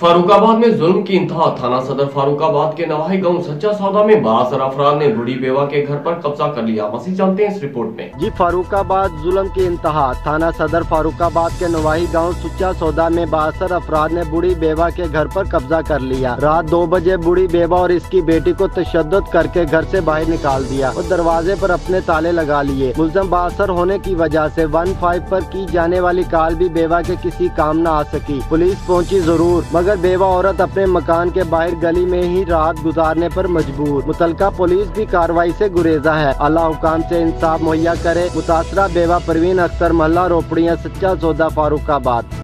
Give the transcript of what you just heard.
फारूकाबाद में जुल्म की इंतहा, थाना सदर फारूकाबाद के नवाही गाँव सच्चा सौदा में बासर अफराद ने बूढ़ी बेवा के घर पर कब्जा कर लिया। मसीह जानते हैं इस रिपोर्ट में। जी, फारूकाबाद जुल्म की इंतहा, थाना सदर फारूकाबाद के नवाही गाँव सच्चा सौदा में बासर अफराद ने बूढ़ी बेवा के घर पर कब्जा कर लिया। रात दो बजे बूढ़ी बेवा और इसकी बेटी को तशद करके घर ऐसी बाहर निकाल दिया और दरवाजे आरोप अपने ताले लगा लिए। मुलजम बासर होने की वजह ऐसी वन फाइव पर की जाने वाली कॉल भी बेवा के किसी काम न आ सकी। पुलिस पहुँची ज़रूर, मगर मगर बेवा औरत अपने मकान के बाहर गली में ही रात गुजारने पर मजबूर। मुतलका पुलिस भी कार्रवाई से गुरेजा है। अल्लाह हुकाम से इंसाफ मुहैया करे, मुतासरा बेवा परवीन अख्तर मल्ला रोपड़िया, सच्चा सौदा फारूकाबाद